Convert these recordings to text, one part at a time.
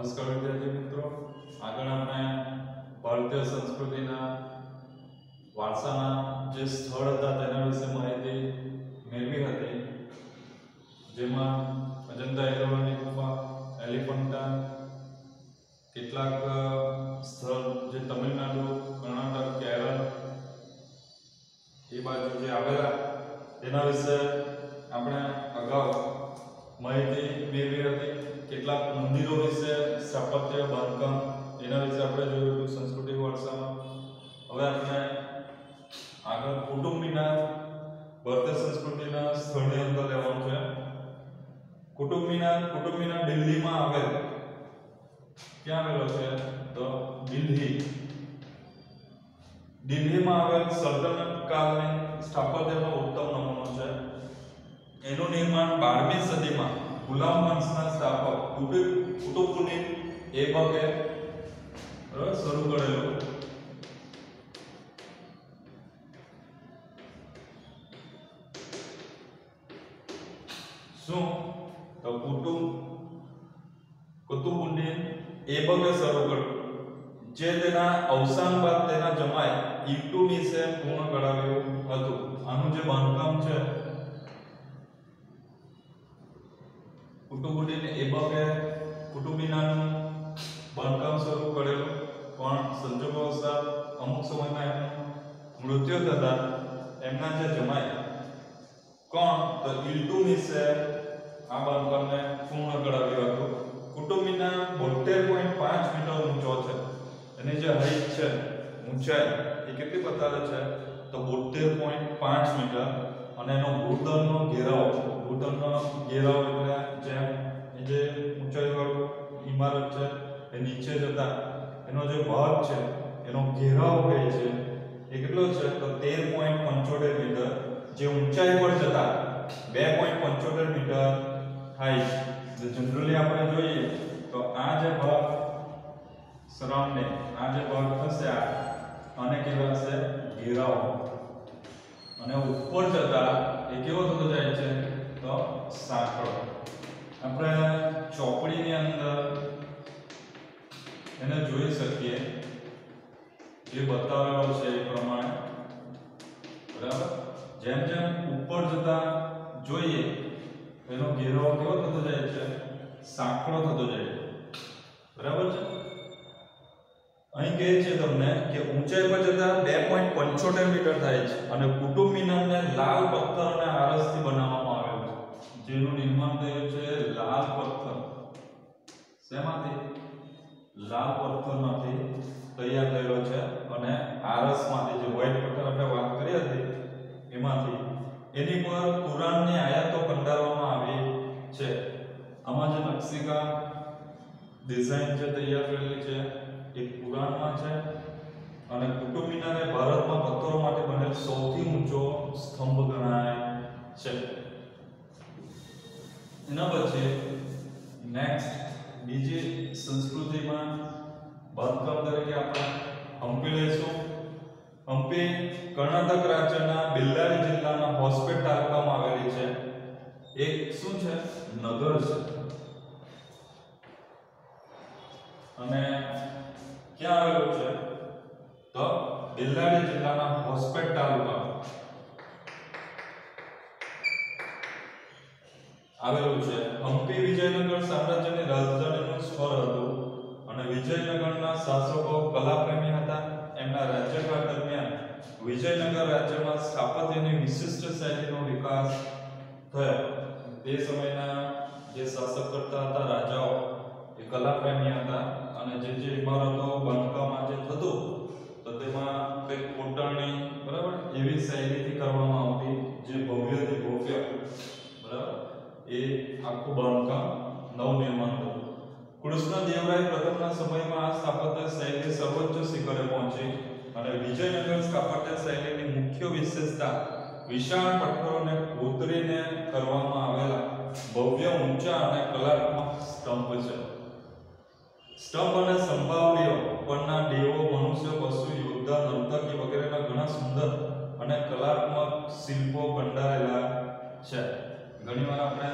નમસ્કાર વિદ્યાર્થી મિત્રો. આગળ આપણે ભારતીય સંસ્કૃતિના વારસાના જે સ્થળ હતા હવે આપણે આગળ કુટુંબીના ભારતીય સંસ્કૃતિના સ્થળની અંદર લેવાનું છે. કુટુંબીના કુટુંબીના દિલ્હીમાં આવેલ ક્યાં આવેલો છે? તો દિલ્હી. દિલ્હીમાં આવેલ સલ્તનત કાળની સ્થાપત્યનો ઉત્તમ નમૂનો છે. એનું નિર્માણ બારમી સદીમાં ગુલામ વંશના સ્થાપક કુતુબ કુતુબુદ્દીન એબકે શરૂ કરેલું. શું? તો કુટુંબ. કુતુબુદ્દીન એબકે શરૂ કર્યું. જે તેના અવસાન બાદ તેના જમાય ઇલ્તુમિશે પૂર્ણ કરાવ્યું હતું. આનું જે બાંધકામ છે કુતુબુદ્દીન એબકે કુટુંબીનાનું બાંધકામ શરૂ કરેલું. પણ સંજોગોવશાત અમુક સમયમાં એમનું મૃત્યુ થતા એમના જે જમાય કોણ? તો ઇલ્તુમિશે આ બાંધકામને પૂર્ણ કરાવ્યું હતું કુટુંબીના બોતેર પોઈન્ટ પાંચ મીટર ઊંચો છે. એની જે હાઈટ છે, ઊંચાઈ એ કેટલી બતાવે છે? તો બોતેર પોઈન્ટ પાંચ મીટર. અને એનો ભૂતળનો ઘેરાવ ભૂતળનો ઘેરાવ એટલે જેમ એ જે ઊંચાઈવાળું ઇમારત છે, એ નીચે જતા એનો જે ભાગ છે, એનો ઘેરાવ કહે છે, એ કેટલો છે? તો તેર પોઈન્ટ પંચોતેર મીટર. જે ઊંચાઈ પર જતા, બે પોઈન્ટ પંચોતેર મીટર. થાય છે. જનરલી આપણે જોઈએ તો આ જે ભાગ સરાઉન્ડિંગ આ જે ભાગ થશે આ અને કહેવાશે ઘેરાવ. અને ઉપર જતા એ કેવો થતો જાય છે? તો સાંકળો. આપણે ચોપડીની અંદર એને જોઈ શકીએ. જે બતાવેલો છે એ પ્રમાણે. બરાબર? જેમ જેમ ઉપર જતા જોઈએ એનો ઘેરો કેવો થતો જાય છે? સાંકળો થતો જાય છે. બરાબર છે? અહીં કહે છે તમને કે ઊંચાઈ પર જતા બે પોઈન્ટ પંચોતેર મીટર થાય છે અને કુટુંબ મિનારને લાલ પથ્થર અને આરસથી બનાવવામાં આવેલું છે. જેનું નિર્માણ થયું છે લાલ પથ્થર. શેમાંથી? લાલ પથ્થરમાંથી તૈયાર થયેલો છે અને આરસમાંથી જે વ્હાઇટ પથ્થર આપણે વાત કરી હતી, એમાંથી એની પર કુરાનની આયાતો કંડારવામાં આવી છે. આમાં જે નકશીકામ ડિઝાઇન જે તૈયાર કરેલી છે, એ કુરાનમાં છે. અને કુતુબ મિનાર ભારતમાં પથ્થરો માટે બનેલ સૌથી ઊંચો સ્તંભ ગણાય છે. એના પછી નેક્સ્ટ બીજી સંસ્કૃતિમાં બાંધકામ તરીકે આપણે હમ્પી લઈશું. હમ્પી કર્ણાટક રાજ્યના બિલ્લારી જિલ્લાના હોસ્પેટ તાલુકામાં આવેલી છે. એક શું છે? નગર છે. અને ક્યાં આવેલું છે? તો બિલ્લારી જિલ્લાના હોસ્પેટ તાલુકા આવેલું છે. હમ્પી વિજયનગર સામ્રાજ્યની રાજધાનીનું સ્થળ હતું અને વિજયનગરના શાસકો કલાપ્રેમી હતા. એમના રાજ્યકાળ દરમિયાન વિજયનગર રાજ્યમાં સ્થાપત્યની વિશિષ્ટ શૈલીનો વિકાસ થયો. તે સમયના જે શાસક કરતા હતા, રાજાઓ, એ કલાપ્રેમી હતા અને જે જે ઇમારતો બાંધકામમાં જે થતું, તો તેમાં કંઈક કોટરણી બરાબર? એવી શૈલીથી કરવામાં આવતી જે ભવ્યથી ભવ્ય, બરાબર? એ આખું બાંધકામ નવનિર્માણ થતું. કૃષ્ણદેવરાય પ્રથમના સમયમાં આ સ્થાપત્ય શૈલી સર્વોચ્ચ શિખરે પહોંચી અને વિજયનગર સ્થાપત્ય શૈલીની મુખ્ય વિશેષતા વિશાળ પથ્થરોને કોતરીને કરવામાં આવેલા ભવ્ય ઊંચા અને કલાત્મક સ્તંભ છે. સ્તંભ અને સંભાવલીઓ પરના દેવો, મનુષ્ય, પશુ, યોદ્ધા, નર્તકી વગેરેના ઘણા સુંદર અને કલાત્મક શિલ્પો કંડારેલા છે. ઘણીવાર આપણે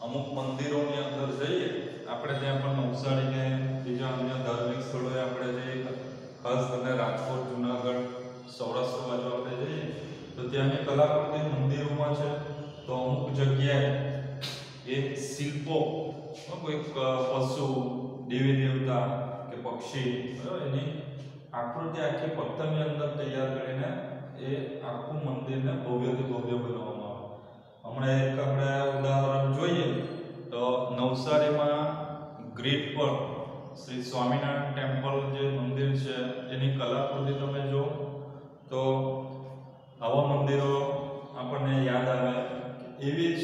અમુક મંદિરોની અંદર જઈએ, આપણે ત્યાં પણ નવસારી કે બીજા અન્ય ધાર્મિક સ્થળોએ આપણે જઈએ. ખાસ કરીને રાજકોટ, જુનાગઢ, સૌરાષ્ટ્ર બાજુ આપણે જઈએ. તો ત્યાંની કલાકૃતિ મંદિરોમાં છે. તો અમુક જગ્યાએ એ શિલ્પો કોઈક પશુ, દેવી દેવતા કે પક્ષી એની આકૃતિ આખી પથ્થરની અંદર તૈયાર કરીને એ આખું મંદિરને ભવ્યથી ભવ્ય બનાવવામાં આવે. હમણાં એક આપણે નવસારીમાં ગ્રીટ પર શ્રી સ્વામિનારાયણ ટેમ્પલ જે મંદિર છે, એની કલાકૃતિ તમે જો તો આવા મંદિરો આપણને યાદ આવે. એવી જ,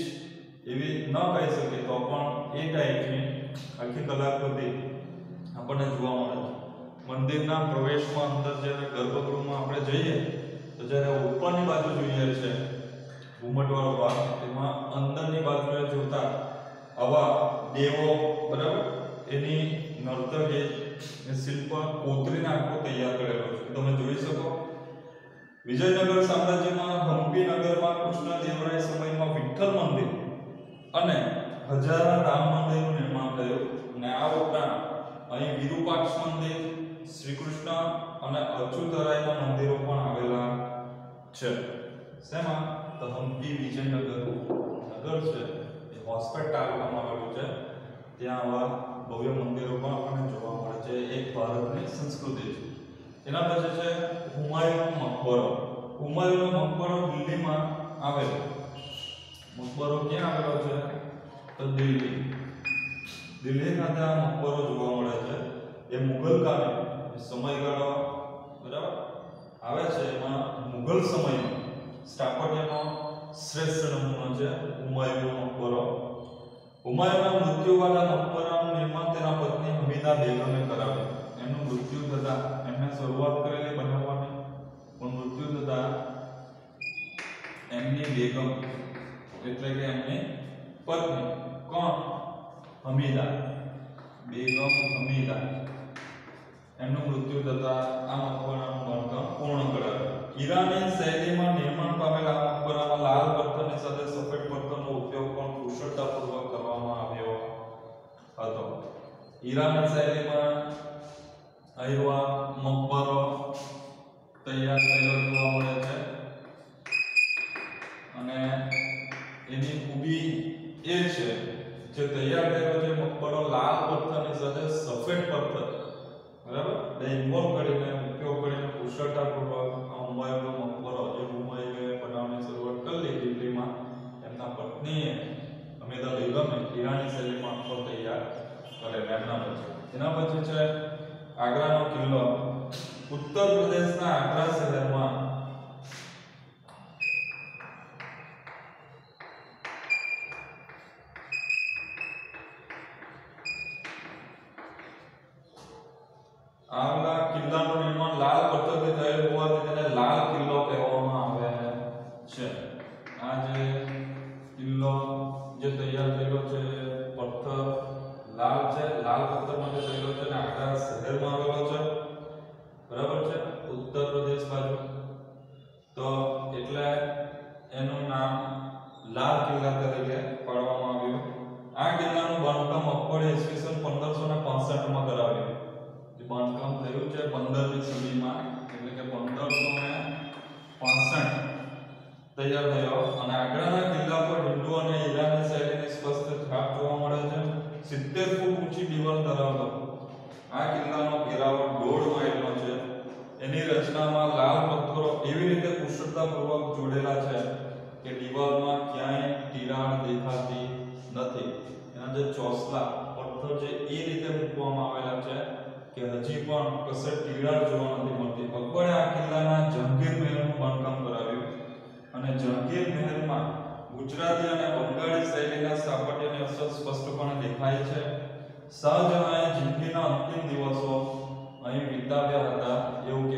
એવી ન કહી શકે તો પણ એ ટાઈપની આખી કલાકૃતિ આપણને જોવા મળે છે. મંદિરના પ્રવેશમાં અંદર જ્યારે ગર્ભગૃહમાં આપણે જઈએ, તો જ્યારે ઉપરની બાજુ જોઈએ છે, ઘુમટવાળો ભાગ તેમાં અંદરની બાજુએ જોતા આવા દેવો બરાબર એની નર્તક એ શિલ્પ કોતરીને આખો તૈયાર કરેલો છે તમે જોઈ શકો વિજયનગર સામ્રાજ્યમાં હમ્પી નગરમાં કૃષ્ણદેવરાય સમયમાં વિઠ્ઠલ મંદિર અને હજારા રામ મંદિરનું નિર્માણ થયું અને આ ઉપરાંત અહીં વિરૂપાક્ષ મંદિર શ્રી કૃષ્ણ અને અચ્યુતરાયના મંદિરો પણ આવેલા છે શેમાં તો હમ્પી વિજયનગર નગર છે એ હોસ્પિટલ તાલુકામાં આવેલું છે. ત્યાં આવા ભવ્ય મંદિરો પણ આપણને જોવા મળે છે. એક ભારતની સંસ્કૃતિ છે. એના પછી છે હુમાયુનો મકબરો. હુમાયુનો મકબરો દિલ્હીમાં આવેલો. મકબરો ક્યાં આવેલો છે? તો દિલ્હી. દિલ્હી ખાતે આ મકબરો જોવા મળે છે. એ મુઘલ કાલે સમયગાળો, બરાબર? આવે છે એમાં મુઘલ સમય સ્થાપત્યનો શ્રેષ્ઠ નમૂનો છે હુમાયુનો મકબરો હુમાયુના મૃત્યુ બાદ મકબરાનું નિર્માણ તેના પત્ની હમીદા બેગમે કરાવ્યું એમનું મૃત્યુ થતા એમને શરૂઆત કરેલી બનાવવાની પણ મૃત્યુ થતા એમની બેગમ એટલે કે એમની પત્ની કોણ હમીદા બેગમ હમીદા એમનું મૃત્યુ થતા આ મકબરાનું બાંધકામ પૂર્ણ કરાયું ઈરાની શૈલીમાં નિર્માણ પામેલા આ મકબરામાં લાલ બર્તનની સાથે સફેદ બર્તનનો ઉપયોગ પણ કુશળતાપૂર્વક કરવામાં આવ્યો હતો. ઈરાની શૈલીમાં અહીવા, મકબરો તૈયાર થયેલો જોવા મળે છે. અને એની ખૂબી એ છે જે તૈયાર થયેલો છે મકબરો લાલ પથ્થરની સાથે સફેદ પથ્થર, બરાબર? બે ઇન્વોલ્વ કરીને ઉપયોગ કરીને કુશળતાપૂર્વક હુમાયુનો મકબરો જે હુમાયુએ બનાવવાની શરૂઆત કરી દિલ્હીમાં. એમના પત્નીએ હમીદા બેગમે ઈરાની શૈલીમાં આખો તૈયાર કરેલા એમના પછી એના પછી છે આગ્રાનો કિલ્લો. ઉત્તર પ્રદેશના આગ્રા શહેરમાં આવેલા કિલ્લાનું નિર્માણ લાલ તૈયાર થયો અને આગ્રાના કિલ્લા પર હિન્દુ અને ઈરાની શૈલીની સ્પષ્ટ છાપ જોવા મળે છે. સિત્તેર ફૂટ ઊંચી દિવાલ ધરાવતો. આ કિલ્લાનો ઘેરાવો દોઢ માઇલનો છે. એની રચનામાં લાલ પથ્થરો એવી રીતે કુશળતાપૂર્વક જોડેલા છે કે દિવાલમાં ક્યાંય તિરાડ દેખાતી નથી. એના જે ચોસલા, પથ્થર છે, એ રીતે મૂકવામાં આવેલા છે કે હજી પણ કશે તિરાડ જોવા નથી મળતી. અકબરે આ કિલ્લાના જહાંગીર મહેલનું બાંધકામ કરાવ્યું. અને જહાંગીર મહેલમાં ગુજરાતી અને બંગાળી શૈલીના સ્થાપત્યની અસર સ્પષ્ટપણે દેખાય છે. શાહજહાંએ જિંદગીના અંતિમ દિવસો અહીં વિતાવ્યા હતા, એવું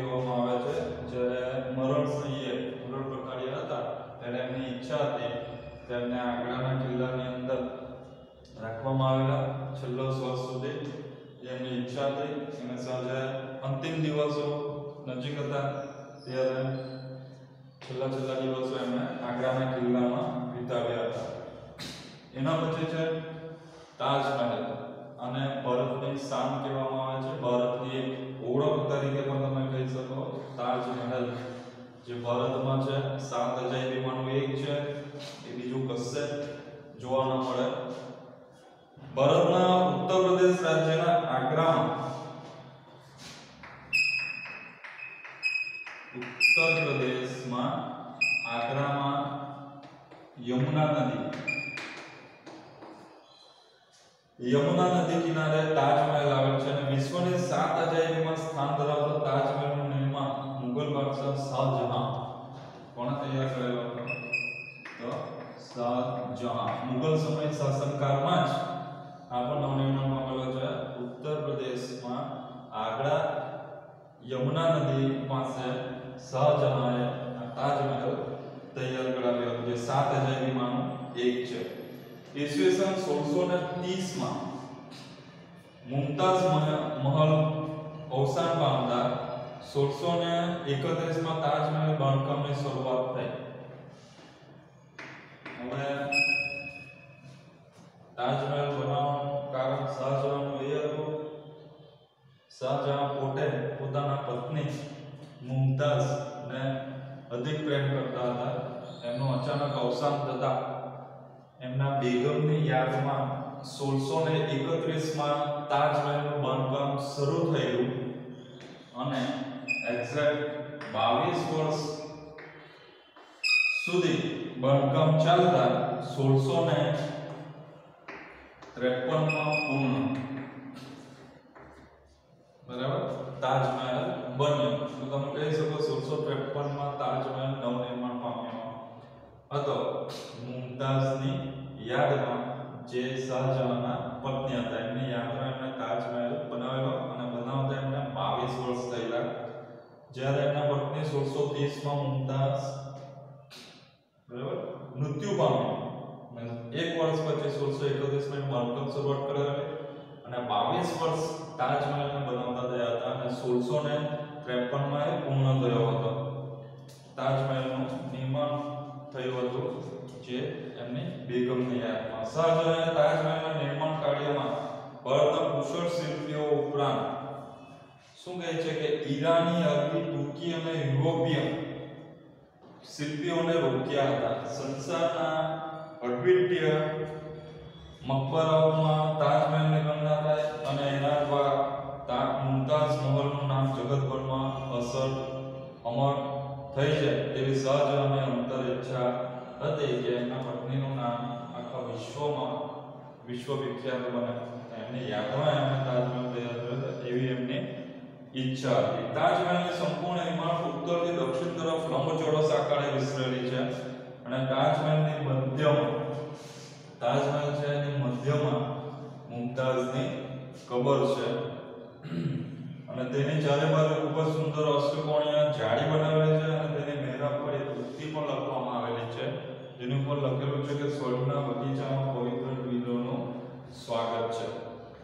આગ્રામાં ઉત્તર પ્રદેશમાં આગ્રામાં યમુના નદી યમુના નદી કિનારે તાજમહેલ આવેલ છે અને વિશ્વની સાત અજાયબીમાં સ્થાન ધરાવતો તાજમહેલનું નિર્માણ મુગલ બાદશાહ શાહજહાં। કોણે તૈયાર કરેલો હતો? તો શાહજહાં. મુગલ સમય શાસનકાળમાં જ આ પણ નવનિર્માણ ઉત્તર પ્રદેશમાં આગ્રા યમુના નદી પાસે શાહજહાંએ તાજમહેલ તૈયાર કરાવ્યો જે સાત અજાયબીમાંનું એક છે. ઈસવીસન સોળસો ને ત્રીસમાં મુમતાઝ મહ- મહલ અવસાન પામતા સોળસો ને એકત્રીસમાં તાજમહેલ બાંધકામની શરૂઆત થઈ. હવે તાજમહેલ બનાવવાનું કારણ હતું શાહજહાં પોતે પોતાના પત્ની મુમતાઝને અધિક પ્રેમ કરતા હતા. એમનું અચાનક અવસાન થતા એમના બેગમની યાદમાં સોળસો ને એકત્રીસમાં તાજમહેલનું બાંધકામ શરૂ થયેલું અને એક્ઝેક્ટ બાવીસ વર્ષ સુધી બાંધકામ ચાલતા સોળસો ને ત્રેપનમાં પૂર્ણ બરાબર? તાજમહેલ બન્યો તો તમે કહી શકો સોળસો ત્રેપનમાં તાજમહેલ નવનિર્માણ પામ્યો. હતો. મુમતાઝની યાદમાં જે શાહજહાંના પત્ની હતા, એમની યાદમાં એમણે તાજમહેલ બનાવેલો અને બનાવતા એમને બાવીસ વર્ષ થયેલા. જ્યારે એમના પત્ની સોળસો ત્રીસમાં મુમતાઝ બરાબર? મૃત્યુ પામ્યો. અને એક વર્ષ પછી સોળસો એકત્રીસમાં એનું બાંધકામ શરૂઆત કરેલી અને બાવીસ વર્ષ તાજમહેલને બનાવતા થયા હતા અને સોળસો ને ત્રેપનમાં એ પૂર્ણ થયો હતો. તાજમહેલનું નિર્માણ થયું હતું જે એમની બેગમની યાદમાં શાહજહાંએ તાજમહેલના નિર્માણ કાર્યમાં ભારતના કુશળ શિલ્પીઓ ઉપરાંત શું કહે છે કે ઈરાની અરબી તુર્કી અને યુરોપિયન શિલ્પીઓને રોક્યા હતા. સંસારના અદ્વિતીય મકબરાઓમાં તાજમહેલને ગણના થાય અને એના દ્વારા મુમતાજ મહલનું નામ જગતભરમાં અસર અમર થઈ જાય તેવી સહજ અને અંતર ઈચ્છા હતી કે એમના પત્નીનું નામ આખા વિશ્વમાં વિશ્વ વિખ્યાત બને. એમની યાદમાં એમણે તાજમહેલ તૈયાર કર્યો એવી એમની ઈચ્છા હતી. તાજમહેલની સંપૂર્ણ ઇમારત ઉત્તરથી દક્ષિણ તરફ લંબચોરસ આકારે વિસ્તરેલી છે અને તાજમહેલની મધ્યમાં તાજમહેલ છે એની મધ્યમાં મુમતાઝની કબર છે. અને તેની ચારે બાજુ ખૂબ જ સુંદર અષ્ટકોણીય જાળી બનાવેલી છે અને તેની મહેરાબ પર એક ઉક્તિ પણ લખવામાં આવેલી છે. જેની ઉપર લખેલું છે કે સ્વર્ગના બગીચામાં પવિત્ર વીરોનું સ્વાગત છે.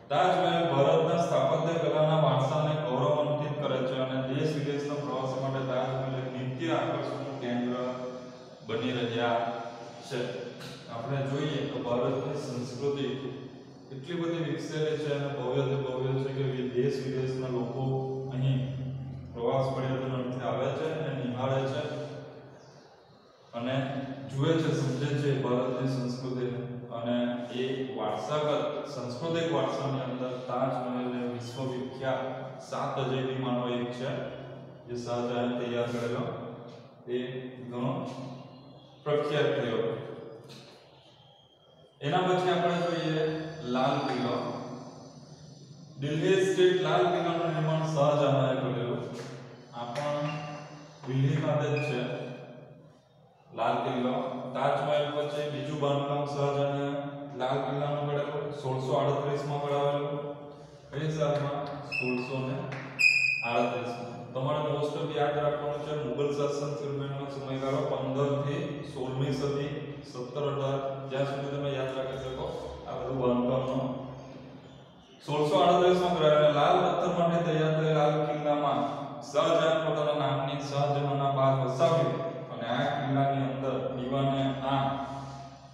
તાજમહેલ ભારતના સ્થાપત્ય કલાના વારસાને ગૌરવાન્વિત કરે છે અને દેશ વિદેશના પ્રવાસ માટે તાજમહેલ નિત્ય આકર્ષણનું કેન્દ્ર બની રહ્યા છે. આપણે જોઈએ તો ભારતની સંસ્કૃતિ એટલી બધી વિકસેલી છે અને ભવ્યથી ભવ્ય છે કે દેશ વિદેશના લોકો અહીં પ્રવાસ પર્યટન અર્થે આવે છે અને નિહાળે છે. અને જુએ છે, સમજે છે ભારતની સંસ્કૃતિને અને એ વારસાગત, સાંસ્કૃતિક વારસાની અંદર તાજમહેલ વિશ્વવિખ્યાત સાત અજયબીમાંનો એક છે, જે શાહજહાંએ તૈયાર કરેલો. એ ઘણો પ્રખ્યાત થયો. એના પછી આપણે જોઈએ લાલ કિલ્લો. દિલ્હી સ્ટેટ લાલ કિલ્લાનું નિર્માણ શાહજહાંએ કર્યું આ પણ દિલ્હી ખાતે જ છે. લાલ કિલ્લો. તાજમહેલ પછી બીજું બાંધકામ શાહજહાંએ લાલ કિલ્લાનું કરેલું. સોળસો આડત્રીસમાં કરાવેલું કઈ સાલમાં સોળસો ને આડત્રીસમાં. તમારે ઓફ યાદ રાખવાનું છે મુગલ શાસન દરમિયાનનો સમયગાળો પંદરથી સોળમી સદી. સત્તર અઢાર, જ્યાં સુધી તમે યાદ રાખી શકો, આ બધું બાંધકામનો. સોળસો માં કરાયેલા લાલ પથ્થર માટે તૈયાર થયેલા લાલ કિલ્લામાં શાહજહાં પોતાના નામની શાહજહાંના બાગ વસાવ્યો અને આ કિલ્લાની અંદર દીવાને આ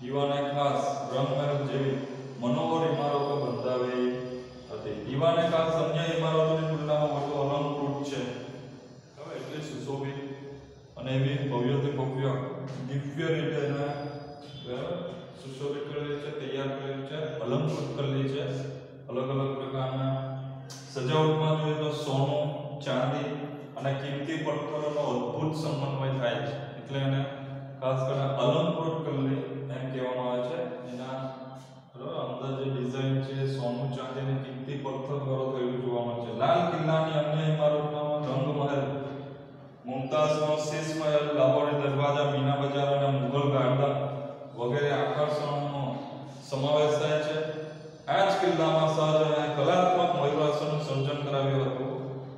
દીવાને ખાસ રંગમહેલ જેવી મનોહર ઇમારતો બંધાવી હતી. દીવાને ખાસ સમજ્યા ઇમારતોની દિવ્ય દિવ્ય રીતે એને સુશોભિત કરેલી છે, તૈયાર કરેલી છે, અલંકૃત કરેલી છે. અલગ અલગ પ્રકારના સજાવટમાં જોઈએ તો સોનું, ચાંદી અને કિંમતી પથ્થરોનો અદ્ભુત સમન્વય થાય છે. એટલે એને ખાસ કરીને અલંકૃત કરેલી એમ કહેવામાં આવે છે. એના અંદર જે ડિઝાઇન છે, સોનું, ચાંદી અને કિંમતી પથ્થર દ્વારા થયેલું જોવા મળે છે. લાલ કિલ્લાની મુમતાઝનો શીશ મહેલ લાહોરી દરવાજા, મીના બજાર અને મુઘલ ગાર્ડન વગેરે આકર્ષણોનો સમાવેશ થાય છે. આ જ કિલ્લામાં શાહજહાંએ કલાત્મક મયુરાસનનું સર્જન કરાવ્યું હતું,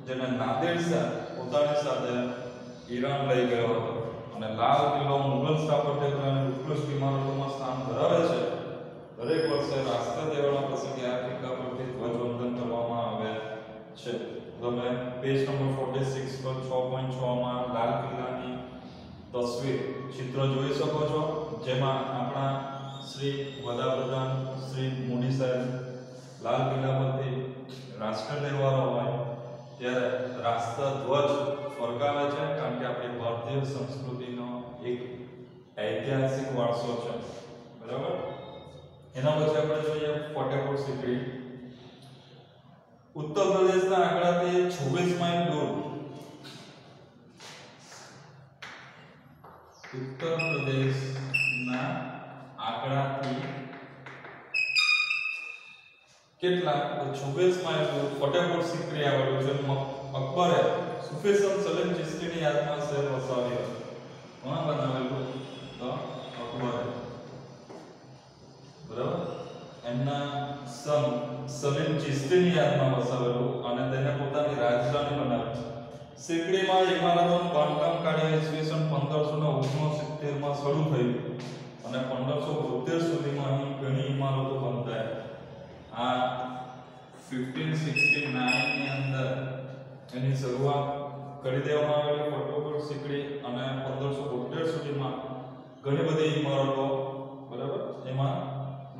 જેને નાદેર શાહ પોતાની સાથે ઈરાન લઈ ગયો હતો. અને લાલ કિલ્લો મુઘલ સ્થાપત્ય કલાની ઉત્કૃષ્ટ ઇમારતોમાં સ્થાન ધરાવે છે. દરેક વર્ષે રાષ્ટ્ર દિવાળા પ્રસંગે આ કિલ્લા પરથી ધ્વજવંદન કરવામાં આવે છે. તમે પેજ નંબર 46 પર 6.6 માં લાલ કિલ્લાની તસવીર ચિત્ર જોઈ શકો છો. જેમાં આપણા શ્રી વડાપ્રધાન શ્રી મોદી સાહેબ લાલ કિલ્લા પરથી રાષ્ટ્ર તહેવારો હોય ત્યારે રાષ્ટ્ર ધ્વજ ફરકાવે છે કારણ કે આપણી ભારતીય સંસ્કૃતિનો એક ઐતિહાસિક વારસો છે. બરાબર? એના પછી આપણે જોઈએ ફતેહપુર સિક્રી ઉત્તર કેટલા તો 26 માઇલ દૂર ફતેહપુર સિક્રી આવેલું છે અકબરે સુફેસન સલીમ ચિશ્તીની યાદમાં શહેર વસાવ્યો કોણ બનાવેલું તો અકબરે. બરાબર? એમના સન સલીમ ચિશ્તીની યાદમાં વસાવેલું અને તેને પોતાની રાજધાની બનાવી સિકડીમાં ઇમારતોનું બાંધકામ કાર્ય ઈસવીસન પંદરસો ને ઓગણસિત્તેરમાં શરૂ થયું અને પંદરસો બોતેર સુધીમાં અહીં ઘણી ઇમારતો બંધાઈ. આ 1569 ની અંદર એની શરૂઆત કરી દેવામાં આવેલી ફતેહપુર સિકડી અને 1572 સુધીમાં ઘણી બધી ઇમારતો, બરાબર? એમાં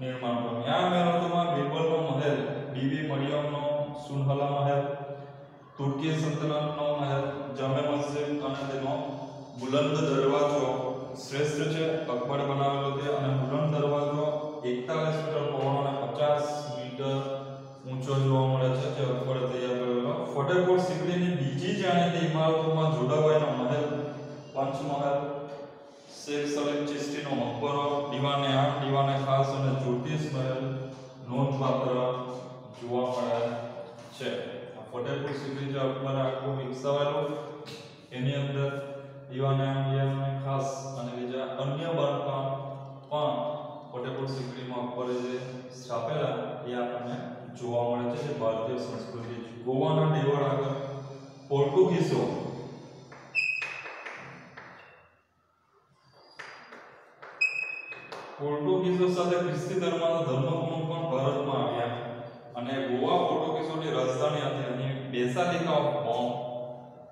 નિર્માણ પામી આ ઇમારતોમાં બિરબલનો મહેલ બીબી મરિયમનો, સુનહલા મહેલ, તુર્કી સલ્તનતનો મહેલ, જામે મસ્જિદ અને તેનો બુલંદ દરવાજો શ્રેષ્ઠ છે. અકબર બનાવેલો છે અને બુલંદ દરવાજો 41 મીટર પહોળો અને 50 મીટર ઊંચો જોવા મળે છે જે અકબર તૈયાર કરેલો. ફતેહપુર સિકરીની બીજી જાણીતી ઇમારતોમાં જોડાવાયેલો મહેલ પંચમહાલ શેખ સલીમ ચિશ્તીનો મકબરો, દીવાને આઠ દીવાને ખાસ અને જ્યોતિષ મહેલ નોંધપાત્ર જોવા મળે છે. ફતેહપુર સિકરી જે અકબરે આખો વિકસાવેલો, એની અંદર દીવાને આઠ દીવાને ખાસ અને બીજા અન્ય બાંધકામ પણ ફતેહપુર સિકરીમાં અકબરે જે સ્થાપેલા એ આપણને જોવા મળે છે ભારતીય સંસ્કૃતિ ગોવાના દેવળ આગળ પોર્ટુગીઝો પોર્ટુગીઝો સાથે ખ્રિસ્તી ધર્મના ધર્મગુણો પણ ભારતમાં આવ્યા અને ગોવા પોર્ટુગીઝોની રાજધાની હતી. અને બેસાલિકા ઓફ બોમ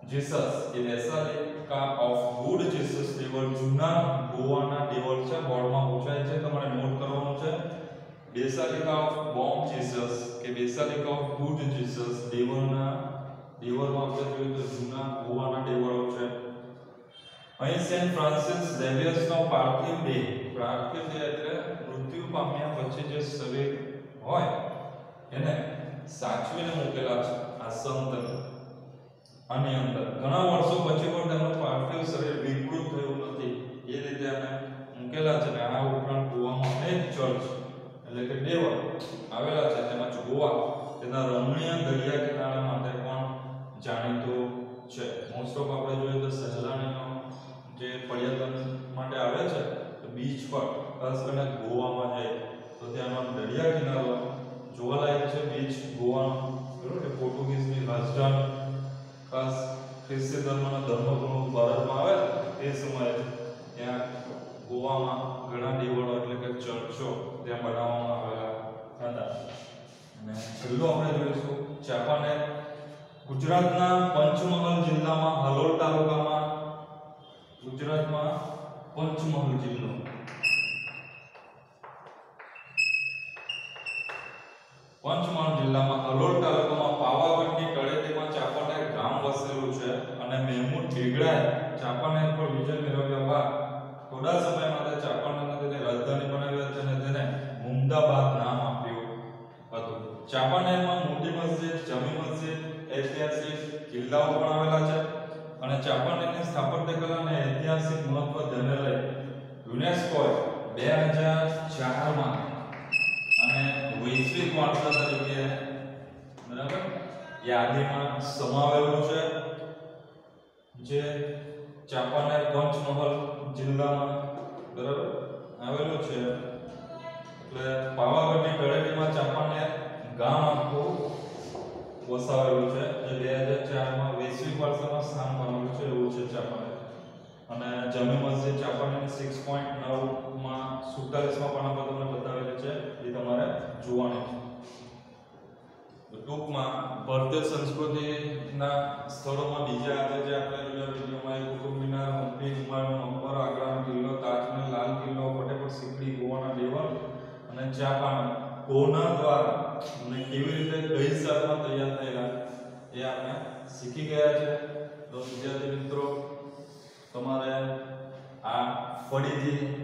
જીસસ, એ બેસાલિકા ઓફ ગુડ જીસસ દેવળ જૂના ગોવાના દેવળ છે. બોર્ડમાં પૂછાય છે. તમારે નોટ કરવાનું છે. બેસાલિકા ઓફ બોમ જીસસ કે બેસાલિકા ઓફ ગુડ જીસસ દેવળના દેવળમાં આપણે જોયું તો જૂના ગોવાના દેવળો છે. અહીં સેન્ટ ફ્રાન્સિસ ઝેવિયર્સનો પાર્થિવ દેહ પાર્થિવ દેહ એટલે મૃત્યુ પામ્યા પછી જે શરીર હોય, એને સાચવીને મૂકેલા છે, આ સંત આની અંદર ઘણા વર્ષો પછી પણ તેમનું પાર્થિવ શરીર વિકૃત થયું નથી. એ રીતે એને મૂકેલા છે ને આ ઉપરાંત ગોવામાં અનેક ચર્ચ એટલે કે દેવળ આવેલા છે તેમજ ગોવા. તેના રમણીય દરિયા કિનારા માટે પણ જાણીતું છે. મોસ્ટ ઓફ આપણે જોઈએ તો સહેલાણીઓ જે પર્યટન માટે આવે છે, તો બીચ પર ખાસ કરીને ગોવામાં જાય તો ત્યાંનો દરિયા કિનારો જોવાલાયક છે બીચ ગોવાનો. બરોબર કે પોર્ટુગીઝની રાજધાની, ખાસ ખ્રિસ્તી ધર્મના ધર્મગુરુ ભારતમાં આવે તે સમયે ત્યાં ગોવામાં ઘણા દેવળો એટલે કે ચર્ચો ત્યાં બનાવવામાં આવેલા હતા. અને છેલ્લું આપણે જોઈશું ચાપાનેર ગુજરાતના પંચમહાલ જિલ્લામાં હાલોલ તાલુકામાં ગુજરાતમાં પંચમહાલ જિલ્લો. પંચમહાલ જિલ્લામાં હાલોલ તાલુકામાં પાવાગઢની તળેટીમાં ચાપાનેર ગામ વસેલું છે અને મહેમૂદ બેગડાએ ચાપાનેર પર વિજય મેળવ્યા બાદ અમદાવાદ નામ આપ્યું હતું. ચાંપાનેરમાં મોટી મસ્જિદ, જમી મસ્જિદ, ઐતિહાસિક કિલ્લાઓ પણ આવેલા છે અને ચાંપાનેરની સ્થાપત્ય કલા અને ઐતિહાસિક મહત્વ ધ્યાને લઈ યુનેસ્કોએ બે હજાર ચારમાં અને વૈશ્વિક વારસા તરીકે, બરાબર, યાદીમાં સમાવેલું છે, જે ચાંપાનેર પંચમહાલ જિલ્લામાં, બરાબર, આવેલું છે. એટલે પાવાગઢની તળેટીમાં ચાંપાને ગામ આખું વસાવેલું છે. જે બે હજાર ચારમાં વૈશ્વિક વારસામાં સ્થાન પામેલું છે એવું છે ચાંપાનેર. અને જમી મસ્જિદ ચાંપાનેર સિક્સ પોઈન્ટ નવમાં સુડતાલીસમાં પણ આપણે તમને બતાવેલી છે. એ તમારે જોવાની છે. ટૂંકમાં ભારતીય સંસ્કૃતિના સ્થળોમાં બીજા આજે જે આપણે જોયા વિડીયોમાં કુતુબ મિનાર હમ્પી હુમાયુનો મકબરો ચાપાણ કોના દ્વારા અને કેવી રીતે કઈ સાલમાં તૈયાર થયેલા એ આપણે શીખી ગયા છે. તો વિદ્યાર્થી મિત્રો, તમારે આ ફરીથી